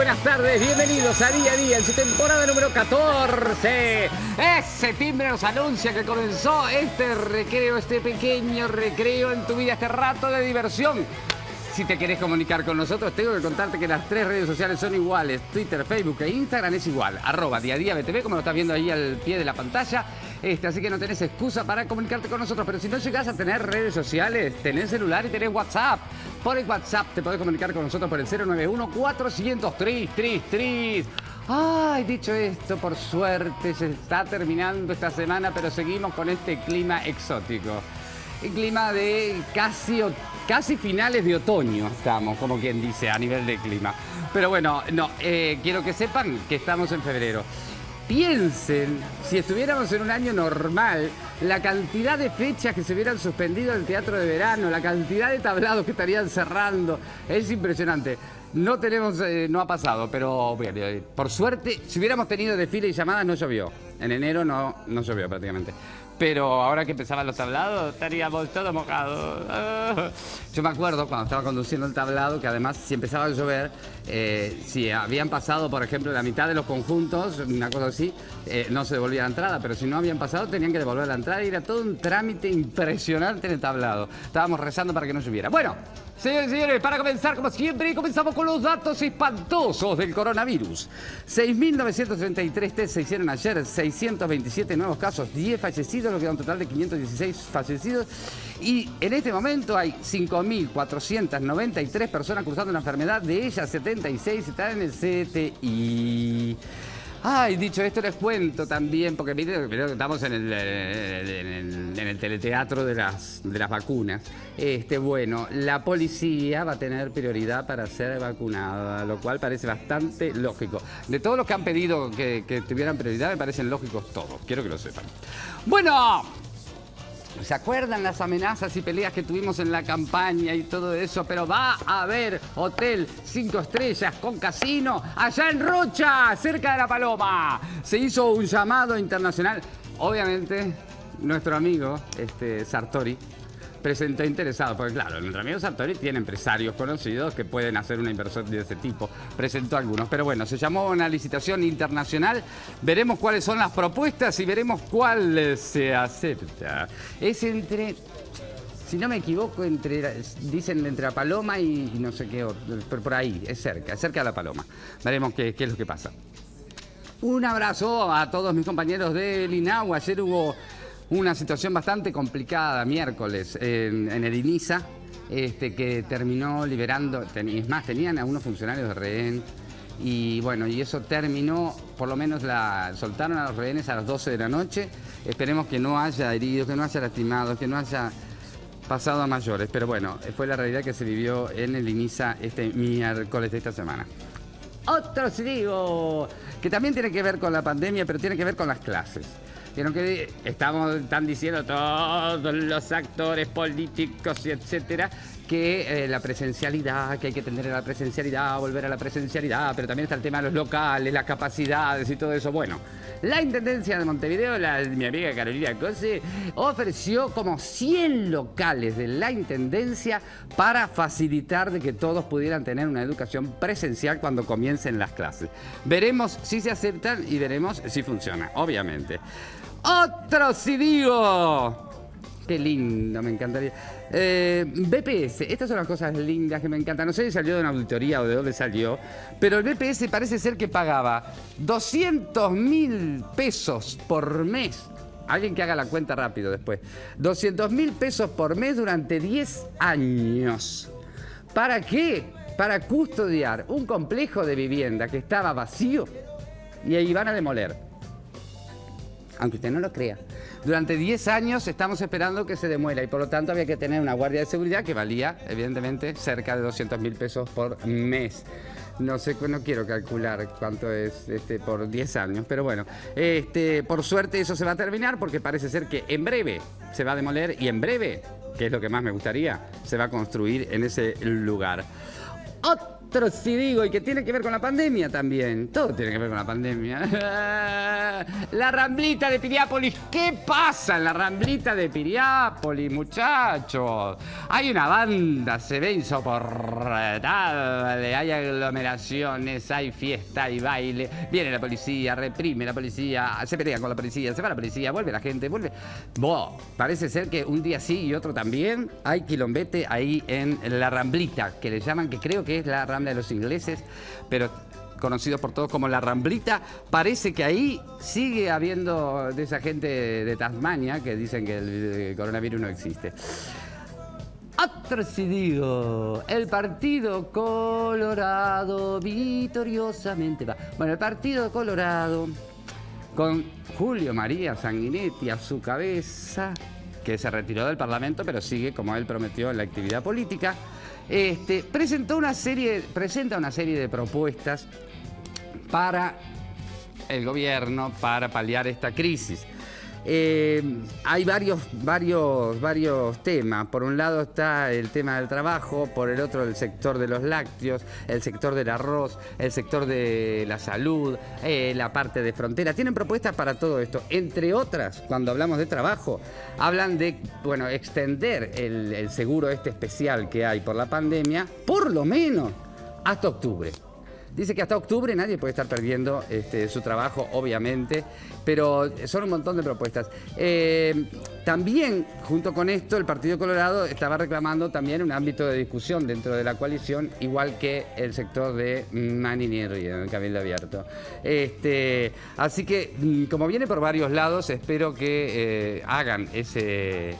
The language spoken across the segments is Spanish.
buenas tardes. Bienvenidos a Día a Día en su temporada número 14. Ese timbre nos anuncia que comenzó este recreo, este pequeño recreo en tu vida, este rato de diversión. Si te querés comunicar con nosotros, tengo que contarte que las tres redes sociales son iguales. Twitter, Facebook e Instagram es igual. Arroba día a día BTV, como lo estás viendo ahí al pie de la pantalla. Este, así que no tenés excusa para comunicarte con nosotros. Pero si no llegás a tener redes sociales, tenés celular y tenés WhatsApp. Por el WhatsApp te podés comunicar con nosotros por el 091 400 333 Ay, dicho esto, por suerte se está terminando esta semana, pero seguimos con este clima exótico. El clima de casi, casi finales de otoño estamos, como quien dice, a nivel de clima. Pero bueno, no, eh, quiero que sepan que estamos en febrero. Piensen, si estuviéramos en un año normal, la cantidad de fechas que se hubieran suspendido el teatro de verano, la cantidad de tablados que estarían cerrando, es impresionante. No tenemos, eh, no ha pasado, pero eh, por suerte, si hubiéramos tenido desfile y llamadas, no llovió. En enero no, no llovió prácticamente. Pero ahora que empezaban los tablados, estaríamos todos mojados. Ah. Yo me acuerdo cuando estaba conduciendo el tablado que además si empezaba a llover, eh, si habían pasado, por ejemplo, la mitad de los conjuntos, una cosa así, eh, no se devolvía la entrada, pero si no habían pasado tenían que devolver la entrada y era todo un trámite impresionante en el tablado. Estábamos rezando para que no lloviera. Bueno, Señores y señores, para comenzar, como siempre, comenzamos con los datos espantosos del coronavirus. 6.933 test se hicieron ayer, 627 nuevos casos, 10 fallecidos, lo que da un total de 516 fallecidos. Y en este momento hay 5.493 personas cruzando la enfermedad, de ellas 76 están en el CTI. Ay, dicho esto, les cuento también, porque miren, que estamos en el, eh, teleteatro de las, vacunas. Este, bueno, la policía va a tener prioridad para ser vacunada, lo cual parece bastante lógico. De todos los que han pedido que tuvieran prioridad, me parecen lógicos todos. Quiero que lo sepan. Bueno, ¿Se acuerdan las amenazas y peleas que tuvimos en la campaña y todo eso? Pero va a haber hotel cinco estrellas con casino allá en Rocha, cerca de La Paloma. Se hizo un llamado internacional. Obviamente, nuestro amigo este, Sartori presentó interesado, porque claro, nuestro amigo Sartori tiene empresarios conocidos que pueden hacer una inversión de ese tipo. Presentó algunos, pero bueno, se llamó una licitación internacional. Veremos cuáles son las propuestas y veremos cuál se acepta. Es entre si no me equivoco, entre, dicen entre la Paloma y, no sé qué, pero por ahí, es cerca, es cerca de la Paloma. Veremos qué, qué es lo que pasa. Un abrazo a todos mis compañeros del INAU. Ayer hubo una situación bastante complicada, miércoles, en, en el INISA, este, que terminó liberando, es más, tenían a unos funcionarios de rehén. Y bueno, y eso terminó, por lo menos la soltaron a los rehenes a las 12 de la noche. Esperemos que no haya heridos, que no haya lastimados, que no haya pasado a mayores. Pero bueno, fue la realidad que se vivió en el INISA este miércoles de esta semana. Otro digo, que también tiene que ver con la pandemia, pero tiene que ver con las clases. Vieron que estamos, están diciendo todos los actores políticos y etcétera que eh, la presencialidad, que hay que tener la presencialidad, volver a la presencialidad, pero también está el tema de los locales, las capacidades y todo eso. Bueno, la Intendencia de Montevideo, la, mi amiga Carolina Cose, ofreció como 100 locales de la Intendencia para facilitar de que todos pudieran tener una educación presencial cuando comiencen las clases. Veremos si se aceptan y veremos si funciona, obviamente. Otro sí digo. Qué lindo, me encantaría. Eh, BPS, estas son las cosas lindas que me encantan. No sé si salió de una auditoría o de dónde salió, pero el BPS parece ser que pagaba 200 mil pesos por mes. Alguien que haga la cuenta rápido después. 200 mil pesos por mes durante 10 años. ¿Para qué? Para custodiar un complejo de vivienda que estaba vacío y ahí van a demoler aunque usted no lo crea. Durante 10 años estamos esperando que se demuela y por lo tanto había que tener una guardia de seguridad que valía, evidentemente, cerca de 200 mil pesos por mes. No sé, no quiero calcular cuánto es este, por 10 años, pero bueno, este, por suerte eso se va a terminar porque parece ser que en breve se va a demoler y en breve que es lo que más me gustaría, se va a construir en ese lugar. Otro sí digo, y que tiene que ver con la pandemia también. Todo tiene que ver con la pandemia. La ramblita de Piriápolis. ¿Qué pasa en la ramblita de Piriápolis, muchachos? Hay una banda, se ve insoportable. Hay aglomeraciones, hay fiesta, hay baile. Viene la policía, reprime la policía, se pelea con la policía, se va la policía, vuelve la gente, vuelve. Bo, parece ser que un día sí y otro también. Hay quilombete ahí en la ramblita, que le llaman, que creo que es la ramblita de los ingleses, pero conocido por todos como la Ramblita. Parece que ahí sigue habiendo de esa gente de Tasmania que dicen que el coronavirus no existe. Otro digo, el Partido Colorado victoriosamente va. Bueno, el Partido Colorado, con Julio María Sanguinetti a su cabeza, que se retiró del Parlamento, pero sigue, como él prometió, en la actividad política, este, presentó una serie, presenta una serie de propuestas para el gobierno para paliar esta crisis. Eh, hay varios, varios, varios temas. Por un lado está el tema del trabajo, por el otro el sector de los lácteos, el sector del arroz, el sector de la salud, eh, la parte de frontera. Tienen propuestas para todo esto. Entre otras, cuando hablamos de trabajo, hablan de bueno, extender el, el seguro este especial que hay por la pandemia, por lo menos hasta octubre. Dice que hasta octubre nadie puede estar perdiendo este, su trabajo, obviamente, pero son un montón de propuestas. Eh, también, junto con esto, el Partido Colorado estaba reclamando también un ámbito de discusión dentro de la coalición, igual que el sector de Maninierri, en el Cabildo Abierto. Este, así que, mm, como viene por varios lados, espero que eh, hagan ese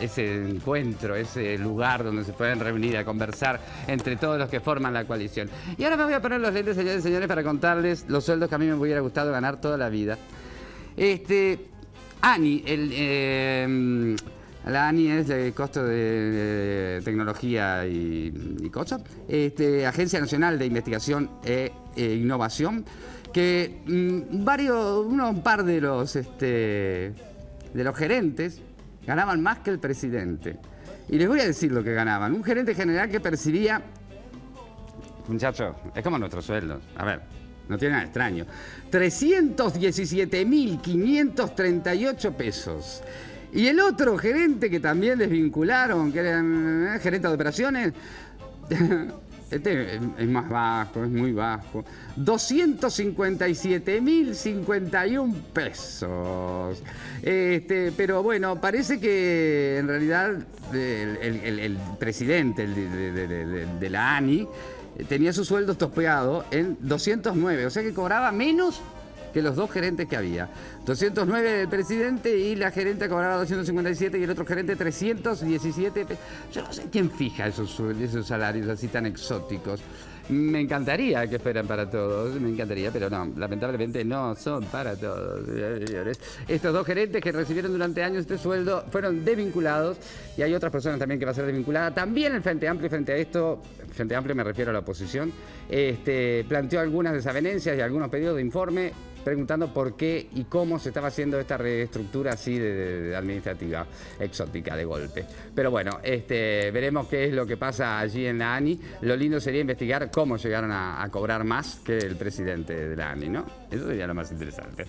ese encuentro, ese lugar donde se pueden reunir a conversar entre todos los que forman la coalición. Y ahora me voy a poner los lentes, señores y señores, para contarles los sueldos que a mí me hubiera gustado ganar toda la vida. Este, Ani, el, eh, la ANI es el costo de, tecnología y, cosas. Este, Agencia Nacional de Investigación e, e Innovación, que mm, varios, uno, un par de los, este, de los gerentes Ganaban más que el presidente. Y les voy a decir lo que ganaban. Un gerente general que percibía, muchachos, es como nuestros sueldos. A ver, no tiene nada extraño. 317.538 pesos. Y el otro gerente que también desvincularon, que era eh, gerente de operaciones, Este es más bajo, es muy bajo. 257.051 pesos. Este, pero bueno, parece que en realidad el, presidente de, la ANI tenía su sueldo topeado en 209, o sea que cobraba menos que los dos gerentes que había. 209 el presidente y la gerente cobraba 257 y el otro gerente 317. Yo no sé quién fija esos, esos salarios así tan exóticos. Me encantaría que fueran para todos, me encantaría, pero no, lamentablemente no son para todos, señores. Estos dos gerentes que recibieron durante años este sueldo fueron desvinculados y hay otras personas también que va a ser desvinculada. También el Frente Amplio, frente a esto, Frente Amplio me refiero a la oposición, este, planteó algunas desavenencias y algunos pedidos de informe preguntando por qué y cómo se estaba haciendo esta reestructura así de, administrativa, exótica de golpe. Pero bueno, este, veremos qué es lo que pasa allí en la ANI. Lo lindo sería investigar cómo llegaron a, cobrar más que el presidente de la ANI, ¿no? Eso sería lo más interesante.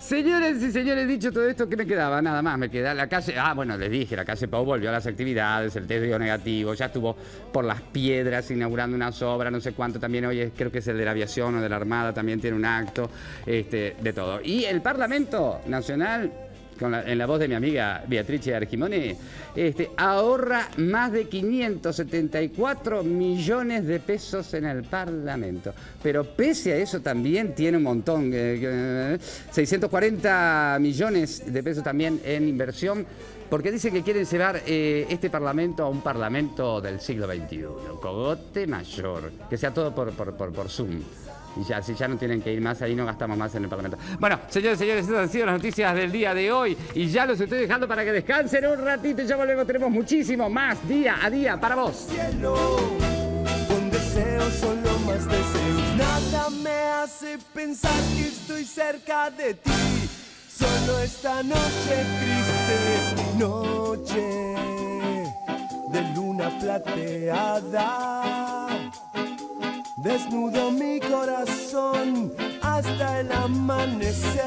Señores y señores, dicho todo esto, ¿qué me quedaba? Nada más, me queda la calle. Ah, bueno, les dije, la calle Pau volvió a las actividades, el test dio negativo, ya estuvo por las piedras inaugurando una obras, no sé cuánto, también hoy creo que es el de la aviación o de la Armada, también tiene un acto. Este, de, todo. Y el Parlamento Nacional en la voz de mi amiga Beatrice Argimone, este, ahorra más de 574 millones de pesos en el Parlamento. Pero pese a eso también tiene un montón, 640 eh, millones de pesos también en inversión, porque dice que quieren llevar eh, este Parlamento a un Parlamento del siglo XXI, cogote mayor, que sea todo por Zoom. Y ya, si ya no tienen que ir más, ahí no gastamos más en el Parlamento. Bueno, señores, señores, esas han sido las noticias del día de hoy. Y ya los estoy dejando para que descansen un ratito y ya volvemos. Tenemos muchísimo más día a día para vos. Cielo, con deseos, solo más deseos. Nada me hace pensar que estoy cerca de ti. Solo esta noche triste, noche. de luna plateada. Desnudo mi corazón hasta el amanecer.